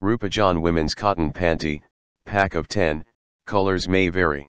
Rupa Jon Women's Cotton Panty, pack of 10, colors may vary.